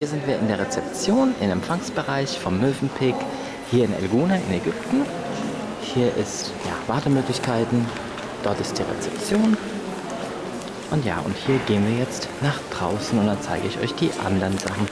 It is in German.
Hier sind wir in der Rezeption im Empfangsbereich vom Mövenpick hier in El Gouna in Ägypten. Hier ist ja, Wartemöglichkeiten, dort ist die Rezeption. Und ja, und hier gehen wir jetzt nach draußen und dann zeige ich euch die anderen Sachen.